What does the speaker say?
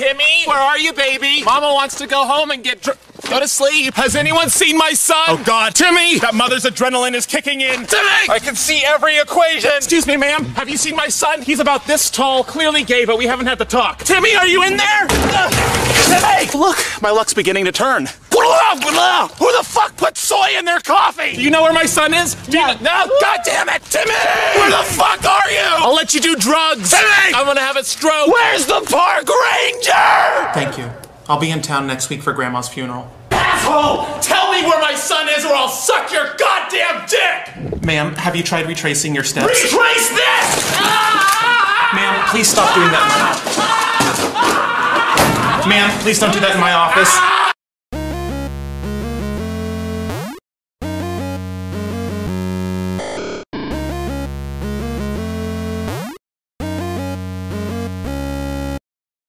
Timmy? Where are you, baby? Mama wants to go home and get dr- go to sleep. Has anyone seen my son? Oh God, Timmy! That mother's adrenaline is kicking in. Timmy! I can see every equation. Excuse me, ma'am. Have you seen my son? He's about this tall, clearly gay, but we haven't had the talk. Timmy, are you in there? Timmy! Look, my luck's beginning to turn. Who the fuck put soy in their coffee? Do you know where my son is? Do you- no, God damn it, Timmy! Where the fuck are you? I'll let you do drugs. Timmy! I'm gonna have a stroke. Where's the park ranger? Thank you. I'll be in town next week for Grandma's funeral. Asshole! Tell me where my son is or I'll suck your goddamn dick! Ma'am, have you tried retracing your steps? Retrace this! Ma'am, please stop doing that in my Ma'am, please don't do that in my office.